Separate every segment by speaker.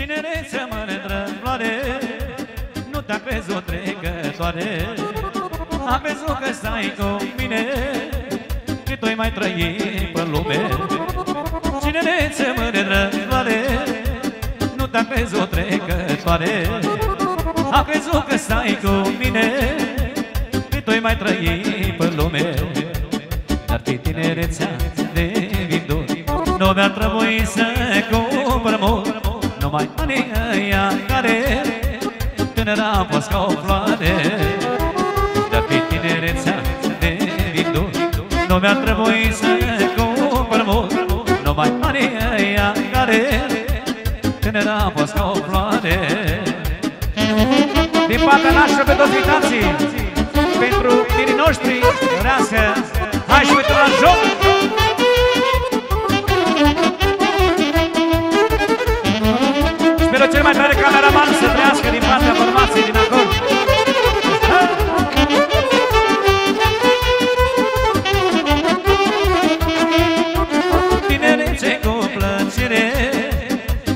Speaker 1: Tinerețe mândră floare Nu te-a crezut trecătoare. A crezut că stai cu mine Și tu mai trăi pe lume. Tinerețe mândră floare Nu te-a crezut trecătoare. A crezut că stai cu mine Și tu mai trăi pe lume. Dar fi tinerețea de vindut Nu mi-ar trebui să cumpăr mult numai anii ăia care Tânăra a fost ca o floare. Dar pe tinerețea de vindut Nu mi-a trebuit să cumpăr mult. Numai anii ăia care Tânăra a fost ca o floare. Din partea noastră pe toți vitații Pentru tinerii noștri Rărească Hai și pentru la joc Speră cel mai tare cameraman să trăiască din partea formației din acolo. Tinerețe cu plăcere,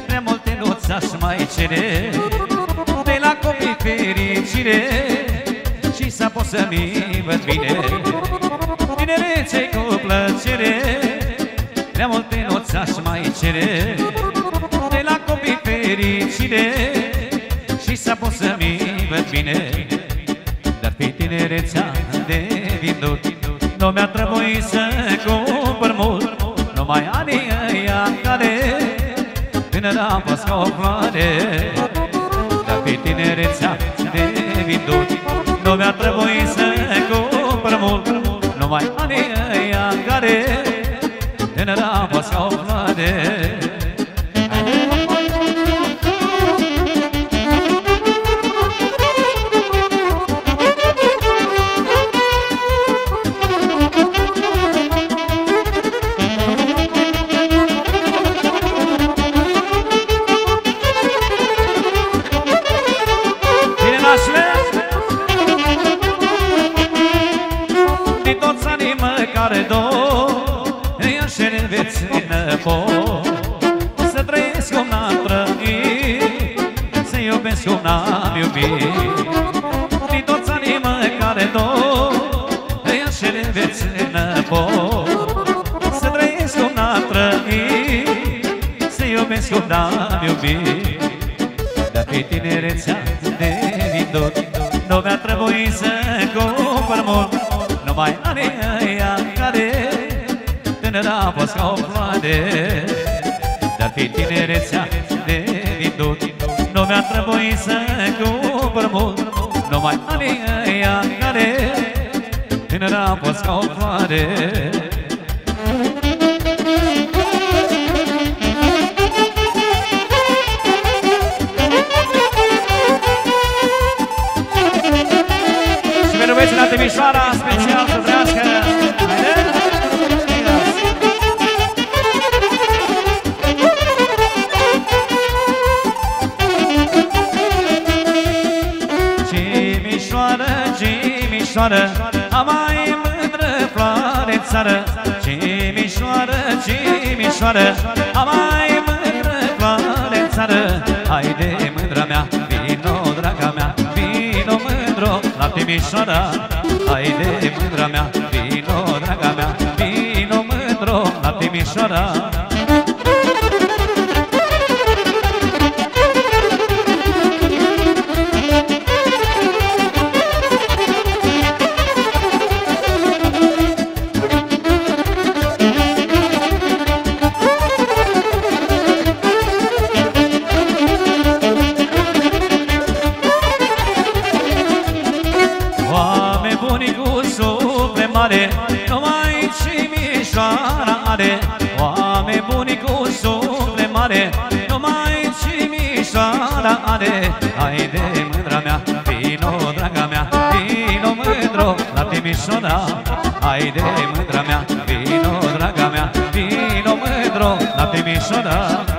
Speaker 1: prea multe nu aș mai cere, de la copii fericire, și să pot să-mi văd bine. Tinerețe cu plăcere, prea multe nu aș mai cere, fericire Și să pot să-mi văd bine. Dar pe tinerețea de vindut Nu mi-a trebuit să cumpăr mult. Numai anii ăia care Tânăr am fost ca o floare. Dar pe tinerețea de vindut Nu mi-a trebuit să cumpăr mult. Numai anii ăia care Tânăr am fost ca o floare vezi cum n-am iubit. Dacă-i tinerețea de viitor Nu mi-a trebuit să cumpăr mult. Numai anii aia care Tânăra a fost ca o floare. Dacă-i tinerețea de viitor Nu mi-a trebuit să cumpăr mult. Numai anii aia care Tânăra a fost ca o floare. Timișoara, special să trească. Timișoara, Timișoara A mai mândră floare țară. Timișoara, Timișoara A mai mândră floare țară. Haide mândra mea, vino draga mea Vino mândro la Timișoara. Haide, mândra mea, vino, draga mea Vino, mândro, la Timișoara. mâna Haide, mândra mea, vino, draga mea Vino, mândro, la Timișoara.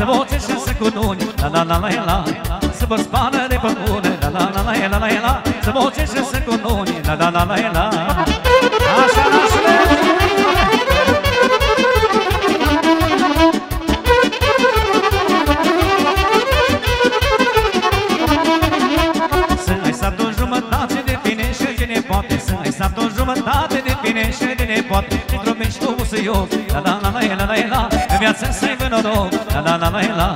Speaker 1: Să vă și să cununi La la la la la Să vă spană de pe bune La la la la la la Să vă și să cununi La la la la la Așa, așa, bine și de nepoate Și trobești tu să eu La la la la la la la În viață să aibă noroc La la la la la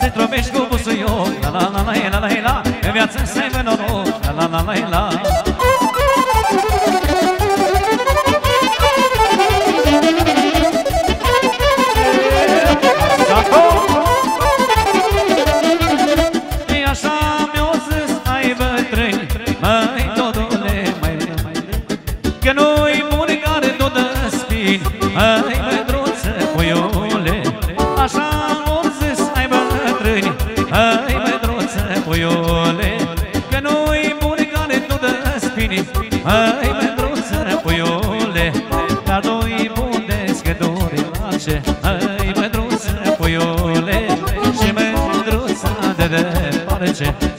Speaker 1: Să trobești cu busuioc La la la la la la la În viață să noche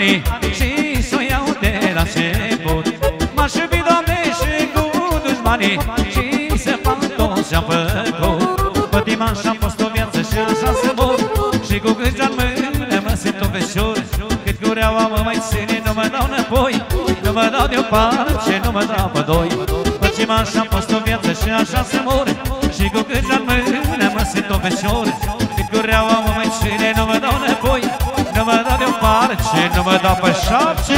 Speaker 1: banii Și să iau de la șeful M-aș iubi, Doamne, și cu dușmanii Și să fac tot ce-am făcut. Pătima și-am fost o viață și așa să mor. Și cu gândul în mână mă simt un veșor Cât cureaua mă mai ține, nu mă dau înapoi. Nu mă dau de o parte, nu mă dau pe doi Păcima și-am fost o viață și așa să mor. Și cu gândul în Și nu mă dau pe șapte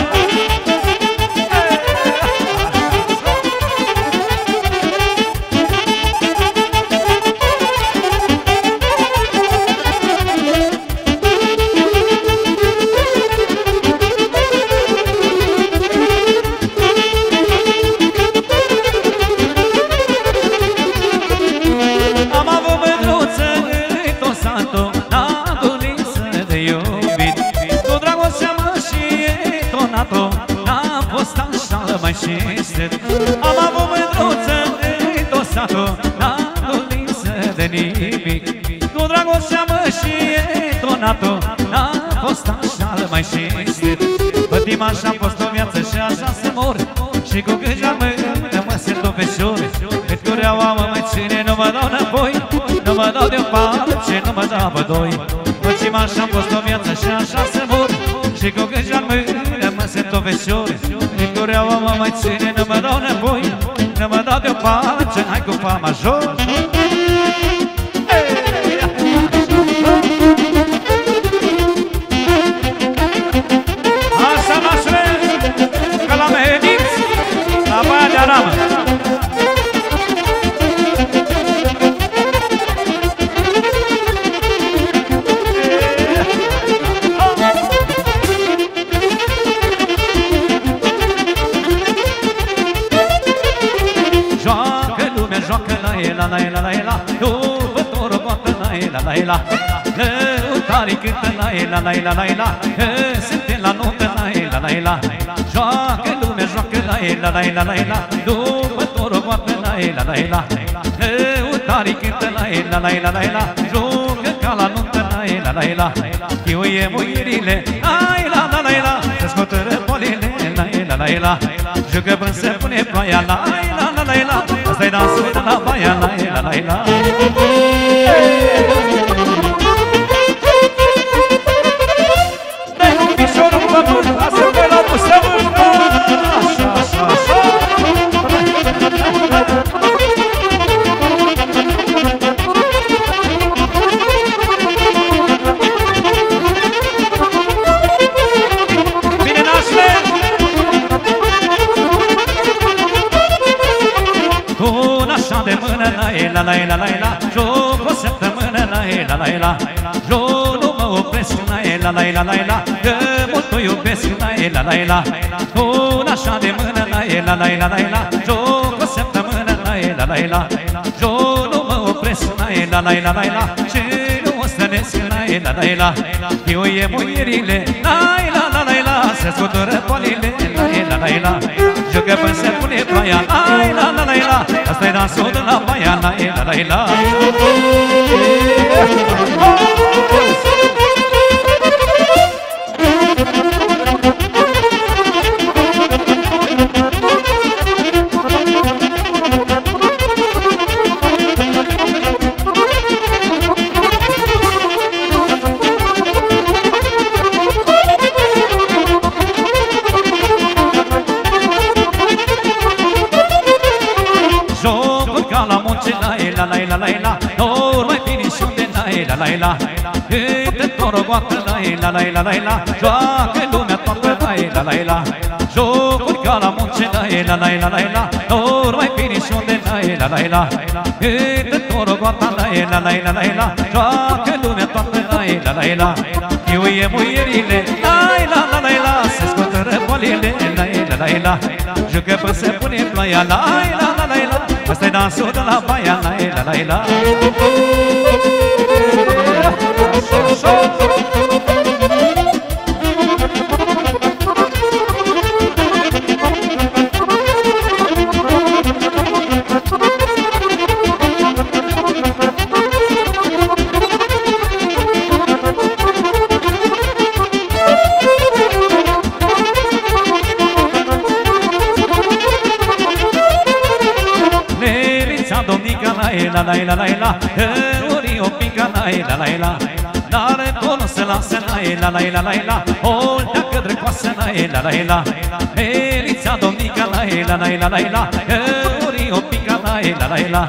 Speaker 1: ciune Cât cureaua mă mai ține, nu mă dau înapoi Nu mă dau de o parte, nu mă dau pe doi Mulțim așa-am fost o viață și așa să mor Și cu gângea în mână mă simt o vesiune Cât cureaua mă mai ține, nu mă dau înapoi Nu mă dau de o parte, hai cu pa major. La Lăutarii cântă la la la la la la Suntem la notă la la la la Joacă lumea, joacă la la la la la la După torul goată la la la la Lăutarii cântă la la la la la la Joacă ca la notă la la la la Chiuie muierile la la la la la Se scotă polile la la la la Jucă până se pune ploaia la la la la la Asta-i dansul de la baia la la la la. La la la la la Un așa de mână la la la la la la Joc o săptămână la la la la Joc nu mă opresc la la la la la la Și nu o stănesc la la la la Eu e muierile la la la la la Se scutură polile la la la la Jocă până se pune ploaia la la la la la Asta-i dansul de la baia la la la la la ce lai la lai la lai la Dor mai bine și unde lai la lai la Câte torogoată lai la lai la lai la Joacă lumea toată lai la lai la Jocuri ca la munce lai la lai la lai la Dor mai bine și unde lai la lai la Câte torogoată lai la lai la lai la Joacă lumea toată lai la lai la Iuie muierile lai la la lai la Se scotă răbolile lai la lai la Jucă până se pune ploaia lai la Asta-i dansul de la baia la la la la. La la la la la Elița domnica la la la la la Ori o pica la la la la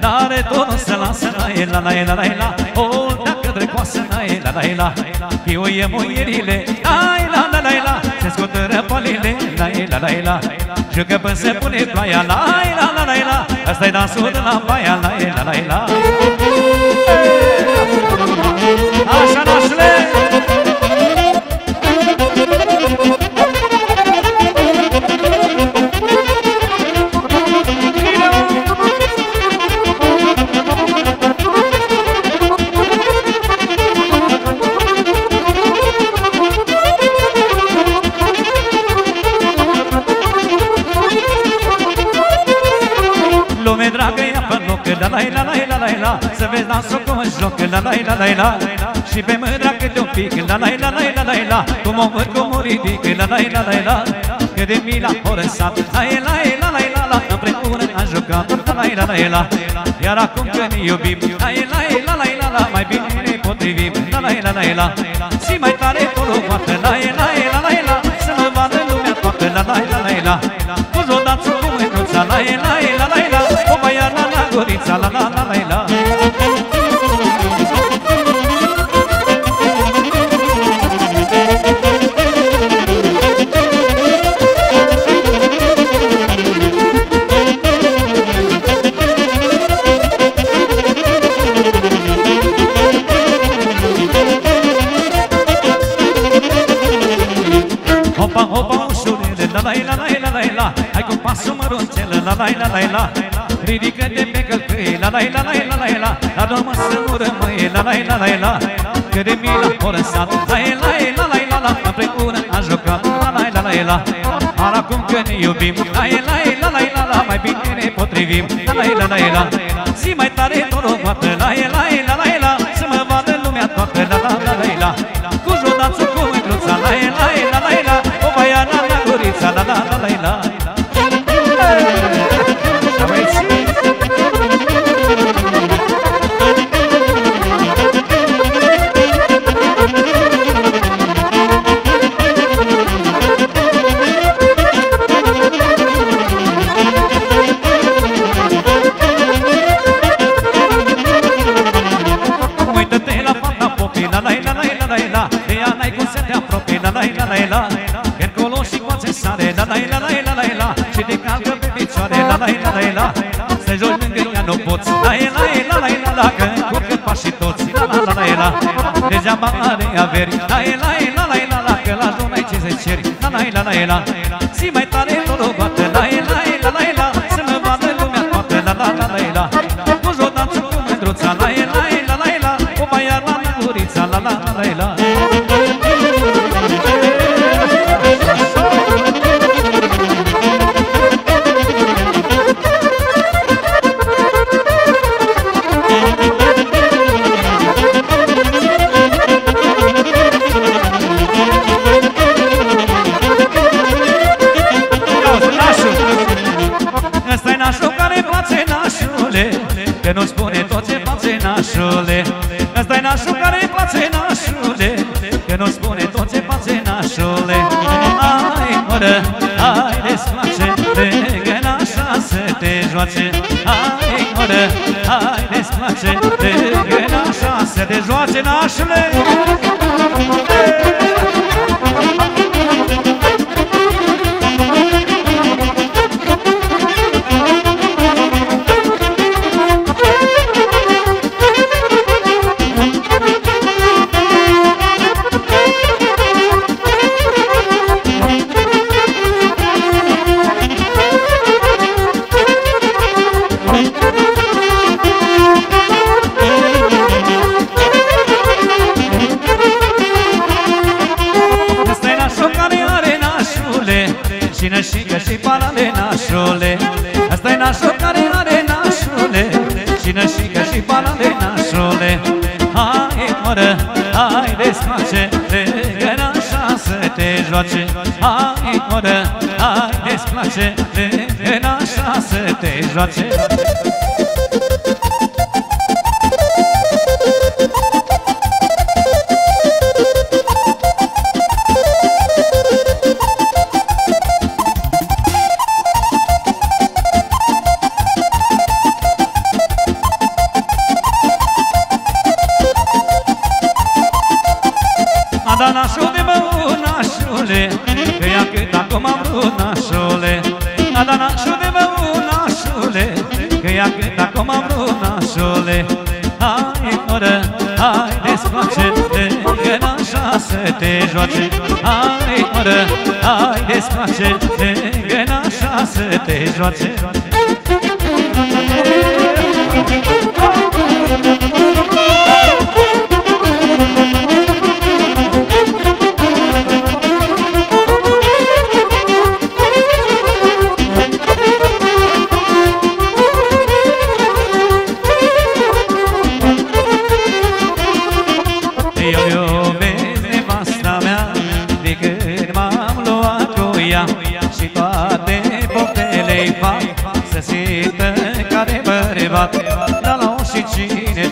Speaker 1: N-are tonul să lasă la la la la la O leacă drecoasă la la la la Eu e muierile la la la la la Se scotă răpalile la la la la Jucă până se pune ploaia la la la la la Asta-i dansul de la baia la la la la La la la la la Și pe mândra câte un pic La la la la la la la Cum o văd cum o ridic La la la la la Că de mila o răsat La la la la la la Împreună am jucat jucat La la la la la Iar acum că ne iubim La la la la la la Mai bine ne potrivim La la la la la Și mai tare colo poate La la la la la Să mă vadă lumea toată La la la la la Cu jodațul cu mândruța La la la la la O băiana la gurița La la la la la la la Ridică-te pe călcâi. La la la la la la la La dormă să nu rămâi. La la la la la Că de mine am părăsat. La la la la la la Împreună am jucat. La la la la la Dar acum că ne iubim. La la la la la la Mai bine ne potrivim. La la la la la Zi mai tare tot o toată La la La la la la la Si mai tare tot o bată Că nu spune tot ce face nașule Hai, mără, hai, desplace Lângă nașa să te joace. Hai, mără, hai, desplace Lângă nașa să te joace nașule să desface Gâna așa să te joace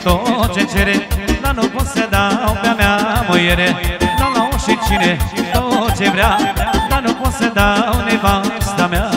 Speaker 1: tot ce cere Dar nu pot să dau pe-a mea moiere Dau la și cine tot ce vrea Dar nu pot să dau nevasta mea.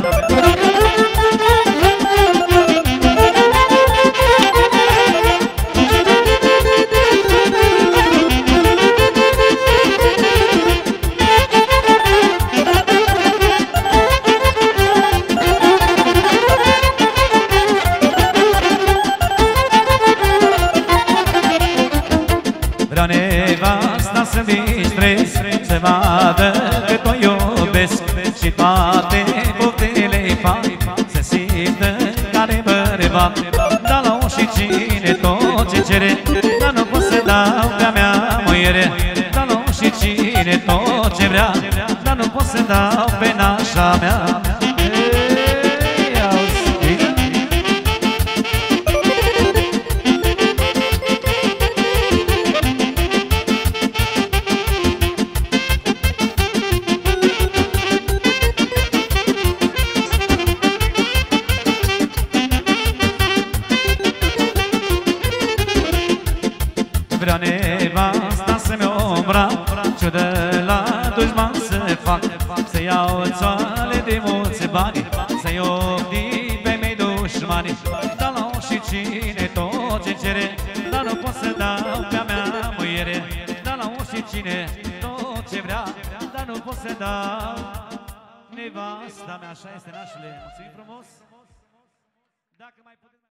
Speaker 1: and I să dau Nevasta mea, așa este nașule Mulțumim frumos!